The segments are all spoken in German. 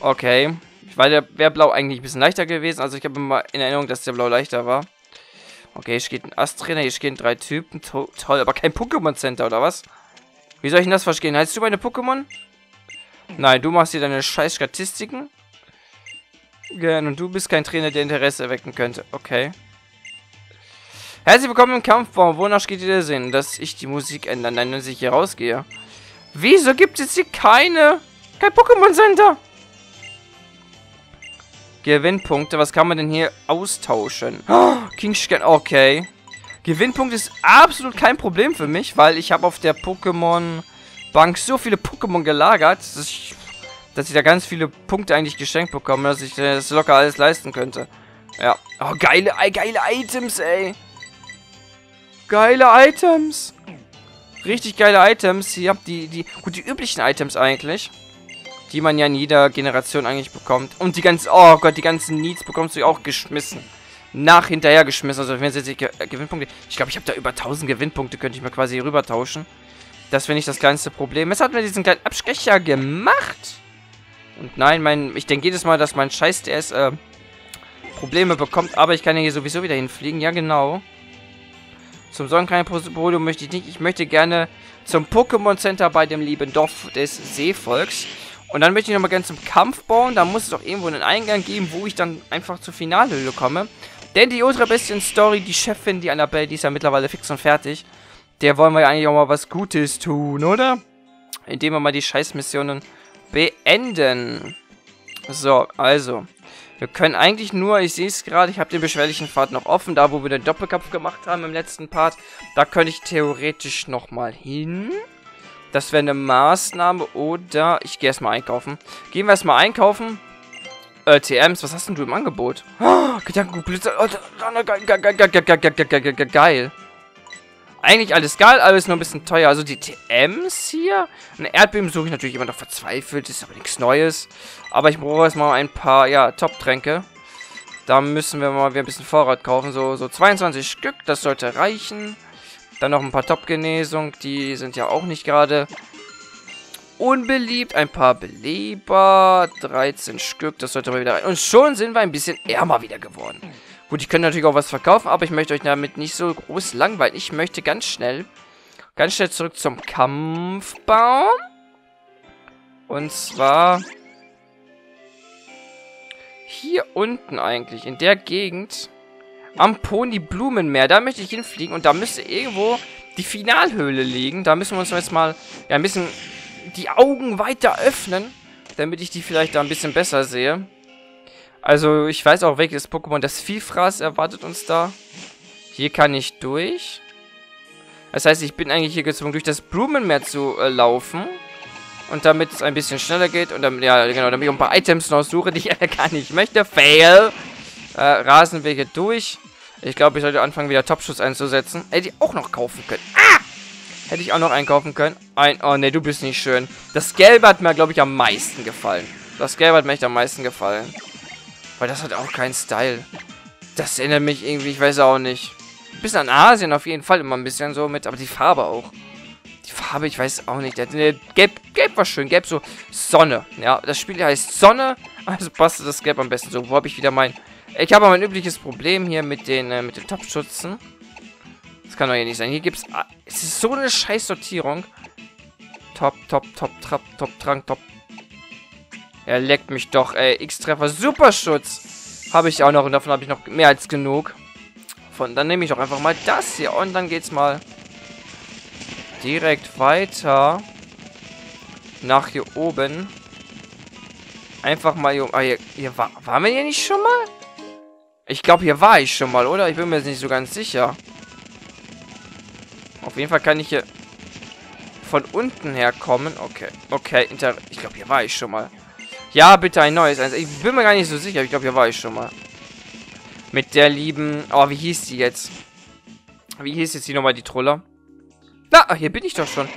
Okay. Weil der wäre blau eigentlich ein bisschen leichter gewesen. Also ich habe immer in Erinnerung, dass der blau leichter war. Okay, hier steht ein Ast-Trainer, hier stehen drei Typen. To toll, aber kein Pokémon-Center, oder was? Wie soll ich denn das verstehen? Heißt du meine Pokémon? Nein, du machst hier deine scheiß Statistiken. Gern, und du bist kein Trainer, der Interesse erwecken könnte. Okay. Herzlich willkommen im Kampfbaum. Wonach geht dir der Sinn, dass ich die Musik ändern, nein, dass ich hier rausgehe? Wieso gibt es hier keine... Kein Pokémon-Center? Gewinnpunkte. Was kann man denn hier austauschen? Oh, Kingscan, okay. Gewinnpunkt ist absolut kein Problem für mich, weil ich habe auf der Pokémon-Bank so viele Pokémon gelagert, dass ich, dass ich da ganz viele Punkte eigentlich geschenkt bekomme, dass ich das locker alles leisten könnte. Ja. Oh, geile, geile Items, ey. Geile Items. Richtig geile Items. Hier habt die, die, gut, die üblichen Items eigentlich. Die man ja in jeder Generation eigentlich bekommt. Und die ganzen, oh Gott, die ganzen Needs bekommst du auch geschmissen. Nach hinterher geschmissen. Also wenn jetzt Ge äh, Gewinnpunkte. Ich glaube, ich habe da über 1000 Gewinnpunkte, könnte ich mir quasi rüber tauschen. Das wäre nicht das kleinste Problem. Jetzt hat mir diesen kleinen Abstecher gemacht. Und nein, mein, ich denke jedes Mal, dass mein Scheiß DS äh, Probleme bekommt. Aber ich kann ja hier sowieso wieder hinfliegen. Ja, genau. Zum Sonnenkrein-Podium möchte ich nicht. Ich möchte gerne zum Pokémon Center bei dem lieben Dorf des Seevolks. Und dann möchte ich nochmal gerne zum Kampf bauen. Da muss es doch irgendwo einen Eingang geben, wo ich dann einfach zur Finalhöhle komme. Denn die Ultra Bestien Story, die Chefin, die Annabelle, die ist ja mittlerweile fix und fertig. Der wollen wir ja eigentlich auch mal was Gutes tun, oder? Indem wir mal die Scheißmissionen beenden. So, also. Wir können eigentlich nur, ich sehe es gerade, ich habe den beschwerlichen Pfad noch offen, da wo wir den Doppelkopf gemacht haben im letzten Part. Da könnte ich theoretisch nochmal hin. Das wäre eine Maßnahme oder ich gehe erstmal einkaufen. Gehen wir erstmal einkaufen. Äh, TMs, was hast denn du im Angebot? Oh, Gedankenblitzer. Oh, geil. Eigentlich alles geil, alles nur ein bisschen teuer. Also die TMs hier. Eine Erdbeben suche ich natürlich immer noch verzweifelt. Ist aber nichts Neues. Aber ich brauche erstmal ein paar, ja, Top-Tränke. Da müssen wir mal wieder ein bisschen Vorrat kaufen. So, so 22 Stück, das sollte reichen. Dann noch ein paar Top-Genesung. Die sind ja auch nicht gerade unbeliebt. Ein paar Beleber. 13 Stück, das sollte mal wieder rein. Und schon sind wir ein bisschen ärmer wieder geworden. Gut, ich könnte natürlich auch was verkaufen, aber ich möchte euch damit nicht so groß langweilen. Ich möchte ganz schnell, ganz schnell zurück zum Kampfbaum. Und zwar hier unten eigentlich, in der Gegend, am Pony-Blumenmeer. Da möchte ich hinfliegen und da müsste irgendwo die Finalhöhle liegen. Da müssen wir uns jetzt mal ja, ein bisschen die Augen weiter öffnen, damit ich die vielleicht da ein bisschen besser sehe. Also, ich weiß auch, welches Pokémon. Das Vielfraß erwartet uns da. Hier kann ich durch. Das heißt, ich bin eigentlich hier gezwungen, durch das Blumenmeer zu äh, laufen. Und damit es ein bisschen schneller geht und damit, ja, genau, damit ich ein paar Items noch suche, die ich gar nicht möchte. Fail! Äh, rasen wir hier durch. Ich glaube, ich sollte anfangen, wieder Topschuss einzusetzen. Hätte ich auch noch kaufen können. Ah! Hätte ich auch noch einkaufen können. Ein, oh ne, du bist nicht schön. Das Gelbe hat mir, glaube ich, am meisten gefallen. Das Gelbe hat mir echt am meisten gefallen. Weil das hat auch keinen Style. Das erinnert mich irgendwie, ich weiß auch nicht. Ein bisschen an Asien auf jeden Fall immer ein bisschen so mit, aber die Farbe auch. Die Farbe, ich weiß auch nicht. Der, der, gelb, gelb war schön, gelb so Sonne. Ja, das Spiel heißt Sonne, also passt das Gelb am besten so. Wo habe ich wieder mein... Ich habe mein übliches Problem hier mit den, äh, mit den Top-Schutzen. Das kann doch hier nicht sein. Hier gibt ah, es... Ist so eine scheiß Sortierung. Top, top, top, top, top, trank, top, er leckt mich doch, ey. X-Treffer. Superschutz. Habe ich auch noch. Und davon habe ich noch mehr als genug. Von, dann nehme ich doch einfach mal das hier. Und dann geht's mal direkt weiter. Nach hier oben. Einfach mal hier... Ah, hier, hier war, waren wir hier nicht schon mal? Ich glaube, hier war ich schon mal, oder? Ich bin mir jetzt nicht so ganz sicher. Auf jeden Fall kann ich hier von unten herkommen. Okay, okay. Ich glaube, hier war ich schon mal. Ja, bitte ein neues. Ich bin mir gar nicht so sicher. Ich glaube, hier war ich schon mal. Mit der lieben... Oh, wie hieß die jetzt? Wie hieß jetzt die nochmal, die Troller? Na, hier bin ich doch schon.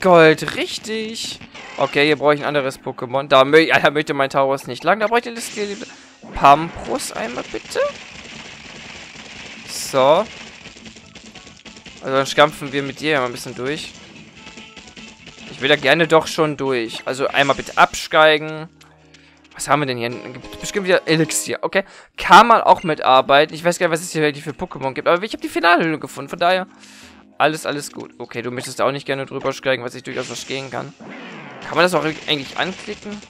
Gold, richtig. Okay, hier brauche ich ein anderes Pokémon. Da, mö ja, da möchte mein Taurus nicht lang. Da brauche ich eine Liste. Pamprus einmal, bitte. So. Also dann stampfen wir mit dir ja mal ein bisschen durch. Ich will da gerne doch schon durch. Also einmal bitte absteigen. Was haben wir denn hier? Gibt bestimmt wieder Elixier. Okay. Kann man auch mitarbeiten. Ich weiß gar nicht, was es hier für Pokémon gibt. Aber ich habe die Finalhülle gefunden. Von daher, alles, alles gut. Okay, du möchtest auch nicht gerne drüber steigen, was ich durchaus verstehen kann. Kann man das auch eigentlich anklicken?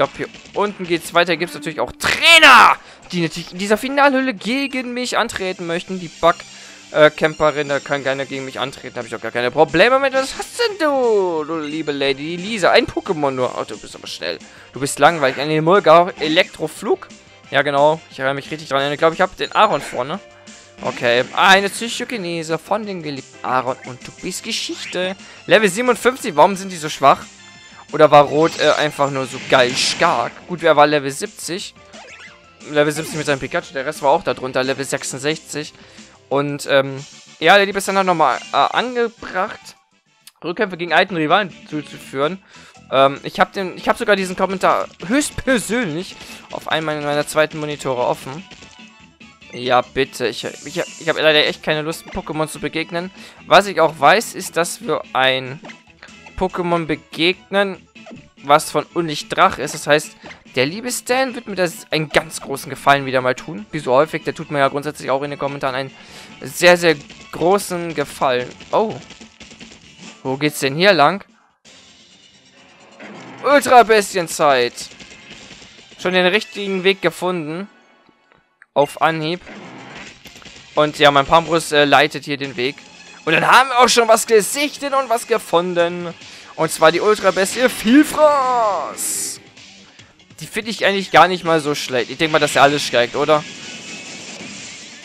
Ich glaube, hier unten geht es weiter. Gibt es natürlich auch Trainer, die natürlich in dieser Finalhülle gegen mich antreten möchten. Die Bug äh, Camperin, da kann keiner gegen mich antreten. Habe ich auch gar keine Probleme mit. Was hast denn du, du liebe Lady Lisa? Ein Pokémon nur. Oh, du bist aber schnell. Du bist langweilig. Ein Emulgar Elektroflug. Ja, genau. Ich erinnere mich richtig dran. Ich glaube, ich habe den Aaron vorne. Okay. Eine Psychogenese von den geliebten Aaron. Und du bist Geschichte. Level 57. Warum sind die so schwach? Oder war Rot äh, einfach nur so geil stark? Gut, wer war Level 70? Level 70 mit seinem Pikachu. Der Rest war auch darunter. Level 66. Und, ähm, ja, der Liebe ist dann halt nochmal äh, angebracht, Rückkämpfe gegen alten Rivalen zuzuführen. Ähm, ich habe den, ich habe sogar diesen Kommentar höchstpersönlich auf einem meiner zweiten Monitore offen. Ja, bitte. Ich, ich, ich habe leider echt keine Lust, Pokémon zu begegnen. Was ich auch weiß, ist, dass wir ein Pokémon begegnen, was von Unlicht Drach ist. Das heißt, der liebe Stan wird mir das einen ganz großen Gefallen wieder mal tun. Wie so häufig, der tut mir ja grundsätzlich auch in den Kommentaren einen sehr, sehr großen Gefallen. Oh. Wo geht's denn hier lang? Ultra-Bestienzeit. Schon den richtigen Weg gefunden. Auf Anhieb. Und ja, mein Pambrus äh, leitet hier den Weg. Und dann haben wir auch schon was gesichtet und was gefunden. Und zwar die Ultra-Bestie Vielfraß. Die finde ich eigentlich gar nicht mal so schlecht. Ich denke mal, dass er alles steigt, oder?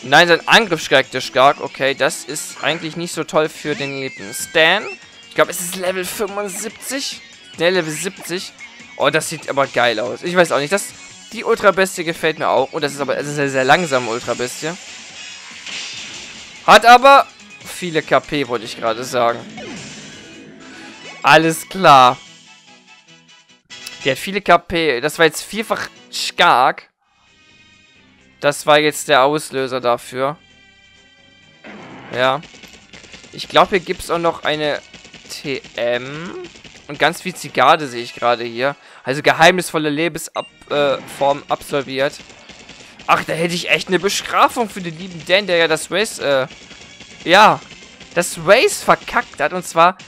Nein, sein Angriff steigt der stark. Okay, das ist eigentlich nicht so toll für den lieben Stan. Ich glaube, es ist Level 75. Ne, Level 70. Oh, das sieht aber geil aus. Ich weiß auch nicht. Das, die Ultra-Bestie gefällt mir auch. Und das ist aber das ist sehr langsame Ultra-Bestie. Hat aber viele KP, wollte ich gerade sagen. Alles klar. Der hat viele KP. Das war jetzt vierfach stark. Das war jetzt der Auslöser dafür. Ja. Ich glaube, hier gibt es auch noch eine TM. Und ganz viel Zigarde sehe ich gerade hier. Also geheimnisvolle Lebensform äh, absolviert. Ach, da hätte ich echt eine Bestrafung für den lieben Dan, der ja das Race, äh, ja, das Race verkackt hat. Und zwar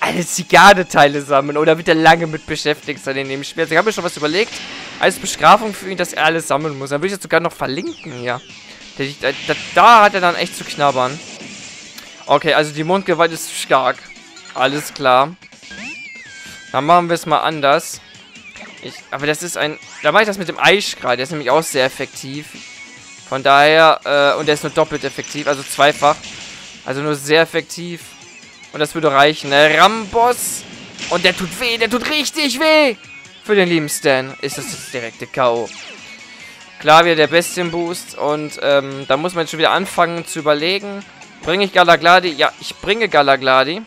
alle Zigardeteile sammeln. Oder wird er lange mit beschäftigt sein in dem Spiel? Also ich habe mir schon was überlegt. Als Bestrafung für ihn, dass er alles sammeln muss. Dann würde ich jetzt sogar noch verlinken hier. Da, da, da hat er dann echt zu knabbern. Okay, also die Mondgewalt ist stark. Alles klar. Dann machen wir es mal anders. Ich, aber das ist ein... Da mache ich das mit dem Eischgrad. Der ist nämlich auch sehr effektiv. Von daher... Äh, und der ist nur doppelt effektiv. Also zweifach. Also nur sehr effektiv. Und das würde reichen. Ne? Rambos. Und der tut weh. Der tut richtig weh. Für den lieben Stan ist das das direkte K.O. Klar, wieder der Bestien-Boost. Und ähm, da muss man jetzt schon wieder anfangen zu überlegen. Bringe ich Galagladi? Ja, ich bringe Galagladi.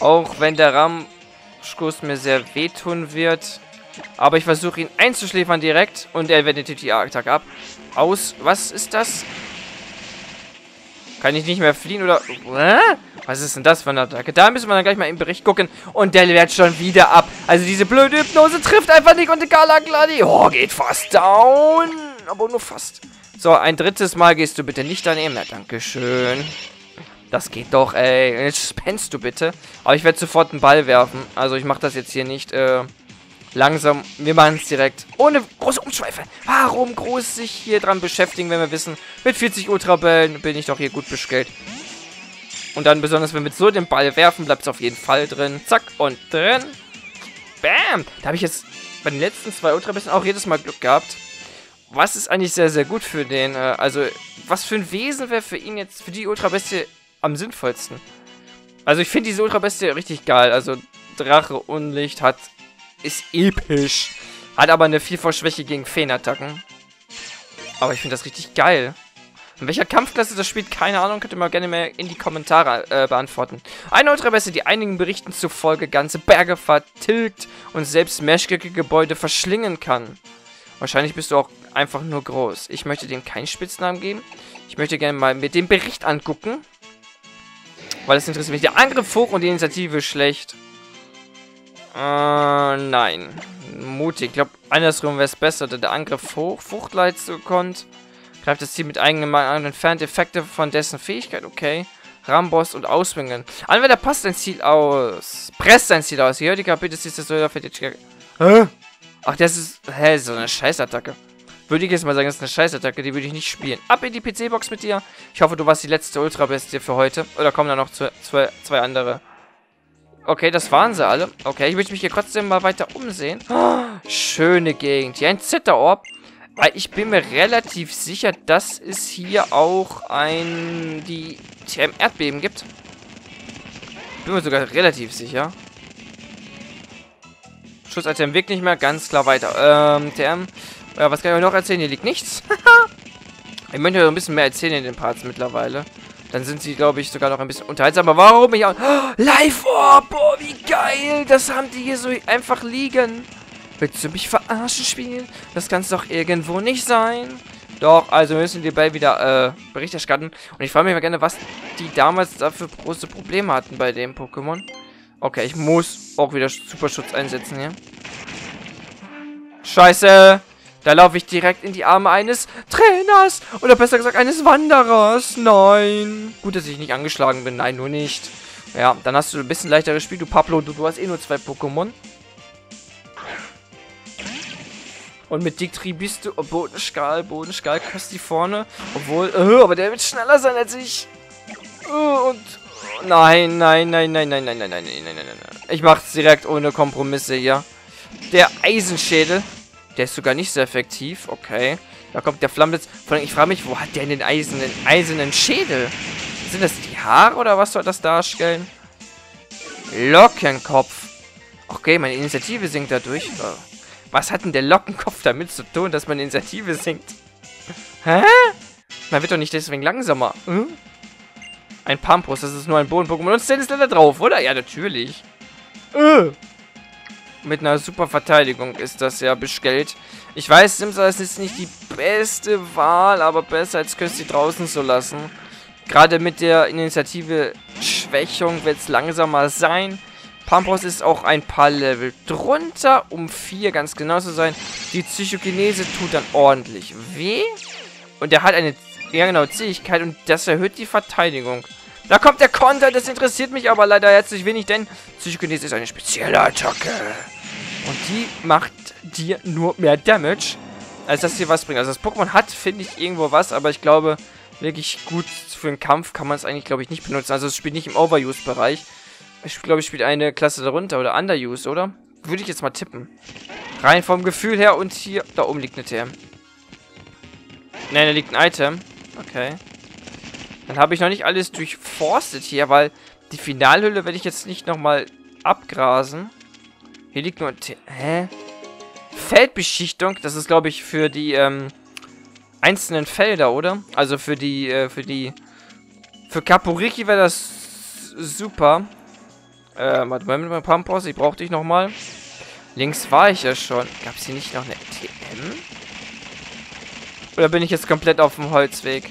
Auch wenn der Ramskuss mir sehr wehtun wird. Aber ich versuche ihn einzuschläfern direkt. Und er wendet die Attacke ab. Aus. Was ist das? Kann ich nicht mehr fliehen oder... Hä? Was ist denn das für eine Attacke? Da müssen wir dann gleich mal im Bericht gucken. Und der wehrt schon wieder ab. Also diese blöde Hypnose trifft einfach nicht. Und Gala Gladi... Oh, geht fast down. Aber nur fast. So, ein drittes Mal gehst du bitte nicht daneben. Ja, dankeschön. Das geht doch, ey. Jetzt spennst du bitte. Aber ich werde sofort einen Ball werfen. Also ich mache das jetzt hier nicht, äh langsam. Wir machen es direkt. Ohne große Umschweife. Warum groß sich hier dran beschäftigen, wenn wir wissen, mit 40 Ultrabällen bin ich doch hier gut bestellt. Und dann besonders, wenn wir so den Ball werfen, bleibt es auf jeden Fall drin. Zack und drin. Bam. Da habe ich jetzt bei den letzten zwei Ultrabällen auch jedes Mal Glück gehabt. Was ist eigentlich sehr, sehr gut für den, äh, also, was für ein Wesen wäre für ihn jetzt, für die Ultrabestie am sinnvollsten? Also, ich finde diese Ultrabestie richtig geil. Also, Drache Unlicht hat ist episch. Hat aber eine Vielfachschwäche gegen Feenattacken. Aber ich finde das richtig geil. In welcher Kampfklasse das spielt, keine Ahnung, könnt ihr mal gerne mal in die Kommentare äh, beantworten. Eine Ultrabeste, die einigen Berichten zufolge ganze Berge vertilgt und selbst mehrstöckige Gebäude verschlingen kann. Wahrscheinlich bist du auch einfach nur groß. Ich möchte dem keinen Spitznamen geben. Ich möchte gerne mal mit dem Bericht angucken. Weil das interessiert mich. Der Angriff hoch und die Initiative schlecht. Äh, nein. Mutig. Ich glaube, andersrum wäre es besser, da der Angriff hoch, Fruchtleid so kommt. Greift das Ziel mit eigenem an entfernt Effekte von dessen Fähigkeit. Okay. Ramboss und Auswingen. Anwender passt sein Ziel aus. Presst sein Ziel aus. Hier die Kapitel ist das so für die Hä? Ach, das ist. Hä, so eine Scheißattacke. Würde ich jetzt mal sagen, das ist eine Scheißattacke, die würde ich nicht spielen. Ab in die PC-Box mit dir. Ich hoffe, du warst die letzte Ultra-Bestie für heute. Oder kommen da noch zwei, zwei andere? Okay, das waren sie alle. Okay, ich möchte mich hier trotzdem mal weiter umsehen. Oh, schöne Gegend. Hier ein Zitterorb. Ich bin mir relativ sicher, dass es hier auch ein... die TM Erdbeben gibt. Bin mir sogar relativ sicher. Schussalter Weg nicht mehr, ganz klar weiter. Ähm, TM. Ja, was kann ich euch noch erzählen? Hier liegt nichts. ich möchte noch ein bisschen mehr erzählen in den Parts mittlerweile. Dann sind sie, glaube ich, sogar noch ein bisschen unterhaltsamer. Warum ich auch... Oh, Live Orb! Oh, wie geil! Das haben die hier so einfach liegen. Willst du mich verarschen spielen? Das kann es doch irgendwo nicht sein. Doch, also müssen die bei wieder äh, Bericht erstatten. Und ich frage mich mal gerne, was die damals dafür große Probleme hatten bei dem Pokémon. Okay, ich muss auch wieder Superschutz einsetzen hier. Scheiße! Da laufe ich direkt in die Arme eines Trainers. Oder besser gesagt, eines Wanderers. Nein. Gut, dass ich nicht angeschlagen bin. Nein, nur nicht. Ja, dann hast du ein bisschen leichteres Spiel. Du Pablo, du, du hast eh nur zwei Pokémon. Und mit Dictri bist du... Oh, Bodenskal, Bodenskal, kostet die vorne. Obwohl... Oh, aber der wird schneller sein als ich. Oh, und... Nein, nein, nein, nein, nein, nein, nein, nein, nein, nein, nein, nein. Ich mach's direkt ohne Kompromisse hier. Der Eisenschädel. Der ist sogar nicht so effektiv. Okay. Da kommt der Flammenblitz. Vor allem, ich frage mich, wo hat der den eisernen, eisernen Schädel? Sind das die Haare oder was soll das darstellen? Lockenkopf. Okay, meine Initiative sinkt dadurch. Oh. Was hat denn der Lockenkopf damit zu tun, dass meine Initiative sinkt? Hä? Man wird doch nicht deswegen langsamer. Hm? Ein Pampus, das ist nur ein Boden-Pokémon. Und Sten ist da drauf, oder? Ja, natürlich. Äh. Mit einer super Verteidigung ist das ja bestellt. Ich weiß, Simsa ist jetzt nicht die beste Wahl, aber besser als Kösti draußen zu lassen. Gerade mit der Initiative Schwächung wird es langsamer sein. Pampos ist auch ein paar Level drunter, um 4 ganz genau zu sein. Die Psychokinese tut dann ordentlich weh. Und er hat eine, ja genau, Zähigkeit und das erhöht die Verteidigung. Da kommt der Konter, das interessiert mich aber leider herzlich wenig, denn Psychokinese ist eine spezielle Attacke. Und die macht dir nur mehr Damage, als dass sie was bringt. Also das Pokémon hat, finde ich, irgendwo was, aber ich glaube, wirklich gut für den Kampf kann man es eigentlich, glaube ich, nicht benutzen. Also es spielt nicht im Overuse-Bereich. Ich glaube, ich spiele eine Klasse darunter oder Underuse, oder? Würde ich jetzt mal tippen. Rein vom Gefühl her und hier, da oben liegt eine TM. Nein, da liegt ein Item. Okay. Dann habe ich noch nicht alles durchforstet hier, weil die Finalhülle werde ich jetzt nicht nochmal abgrasen. Hier liegt nur Hä? Feldbeschichtung, das ist glaube ich für die ähm, einzelnen Felder, oder? Also für die, äh, für die... Für Kapuriki wäre das super. Äh, warte mal mit meinem Pampos, ich brauche dich nochmal. Links war ich ja schon. Gab es hier nicht noch eine TM? Oder bin ich jetzt komplett auf dem Holzweg?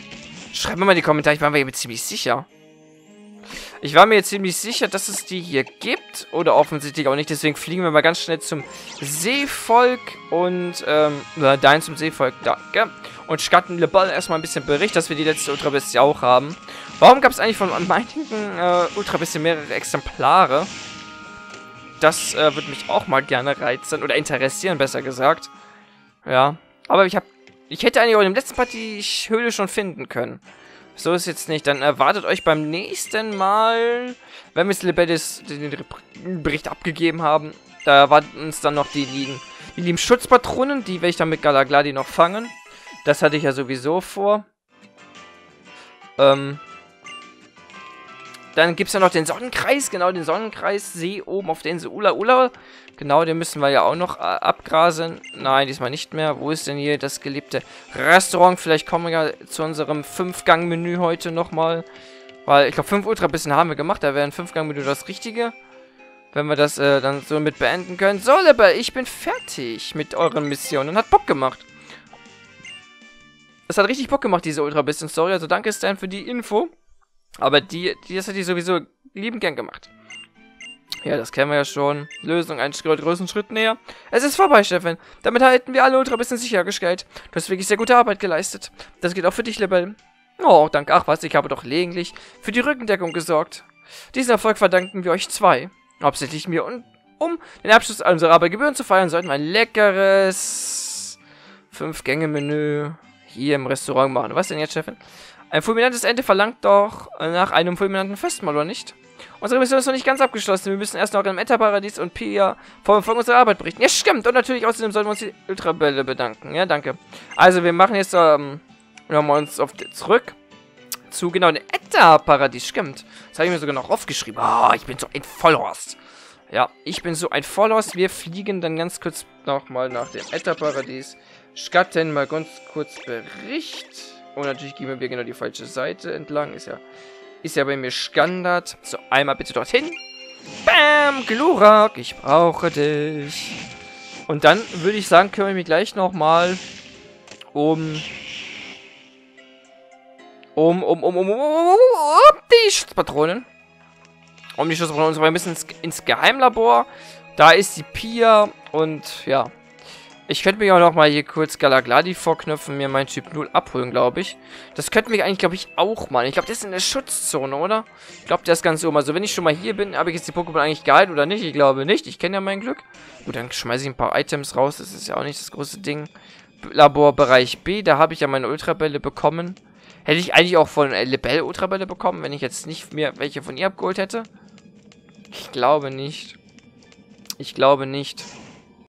Schreibt mir mal in die Kommentare, ich war mir ziemlich sicher. Ich war mir ziemlich sicher, dass es die hier gibt. Oder offensichtlich auch nicht. Deswegen fliegen wir mal ganz schnell zum Seevolk. Und, ähm, oder dahin zum Seevolk. Danke. Und skatten Leball erstmal ein bisschen Bericht, dass wir die letzte Ultrabestie auch haben. Warum gab es eigentlich von einigen äh, Ultrabestie mehrere Exemplare? Das äh, würde mich auch mal gerne reizen. Oder interessieren, besser gesagt. Ja. Aber ich habe ich hätte eigentlich auch dem letzten Part die Höhle schon finden können. So ist jetzt nicht. Dann erwartet euch beim nächsten Mal, wenn wir Lebedis den Bericht abgegeben haben, da erwarten uns dann noch die lieben, die lieben Schutzpatronen. Die werde ich dann mit Galagladi noch fangen. Das hatte ich ja sowieso vor. Ähm, dann gibt es ja noch den Sonnenkreis, genau, den Sonnenkreissee oben auf der Insel Ula Ula. Genau, den müssen wir ja auch noch äh, abgrasen. Nein, diesmal nicht mehr. Wo ist denn hier das geliebte Restaurant? Vielleicht kommen wir ja zu unserem 5-Gang-Menü heute nochmal. Weil ich glaube, 5 Ultrabissen haben wir gemacht. Da wäre ein 5-Gang-Menü das Richtige. Wenn wir das äh, dann so mit beenden können. So, Leber, ich bin fertig mit euren Missionen. Hat Bock gemacht. Es hat richtig Bock gemacht, diese Ultrabissen-Story. Also danke, Stan, für die Info. Aber die, die das hätte ich sowieso lieben gern gemacht. Ja, das kennen wir ja schon. Lösung einen größeren Schritt näher. Es ist vorbei, Stefan. Damit hätten wir alle Ultra bisschen sichergestellt. Du hast wirklich sehr gute Arbeit geleistet. Das geht auch für dich, Lebel. Oh, danke. Ach was, ich habe doch gelegentlich für die Rückendeckung gesorgt. Diesen Erfolg verdanken wir euch zwei. Hauptsächlich mir und um den Abschluss unserer Arbeit Gebühren zu feiern, sollten wir ein leckeres Fünf-Gänge-Menü hier im Restaurant machen. Was denn jetzt, Chefin? Ein fulminantes Ende verlangt doch nach einem fulminanten Festmahl, oder nicht? Unsere Mission ist noch nicht ganz abgeschlossen. Wir müssen erst noch im Etterparadies und Pia vom Erfolg unserer Arbeit berichten. Ja, stimmt. Und natürlich außerdem sollten wir uns die Ultrabälle bedanken. Ja, danke. Also, wir machen jetzt, ähm, nochmal uns auf zurück zu genau dem Etterparadies. Stimmt. Das habe ich mir sogar noch aufgeschrieben. Ah, oh, ich bin so ein Vollhorst. Ja, ich bin so ein Vollhorst. Wir fliegen dann ganz kurz nochmal nach dem Etterparadies. Skatten mal ganz kurz Bericht. Und natürlich gehen wir genau die falsche Seite entlang. Ist ja, ist ja bei mir Standard. So, einmal bitte dorthin. Bam, Glurak, ich brauche dich. Und dann würde ich sagen, kümmere ich mich gleich nochmal um... Um, um, um, um, um, um, um die Schutzpatronen. Um die Schutzpatronen. Und so ein bisschen ins, ins Geheimlabor. Da ist die Pia und ja, ich könnte mich auch noch mal hier kurz Galagladi vorknüpfen, mir meinen Typ 0 abholen, glaube ich. Das könnte mich eigentlich, glaube ich, auch mal. Ich glaube, der ist in der Schutzzone, oder? Ich glaube, der ist ganz oben. Also, wenn ich schon mal hier bin, habe ich jetzt die Pokémon eigentlich geheilt oder nicht? Ich glaube nicht. Ich kenne ja mein Glück. Gut, dann schmeiße ich ein paar Items raus. Das ist ja auch nicht das große Ding. Laborbereich B, da habe ich ja meine Ultrabälle bekommen. Hätte ich eigentlich auch von äh, Lebel Ultrabälle bekommen, wenn ich jetzt nicht mehr welche von ihr abgeholt hätte? Ich glaube nicht. Ich glaube nicht.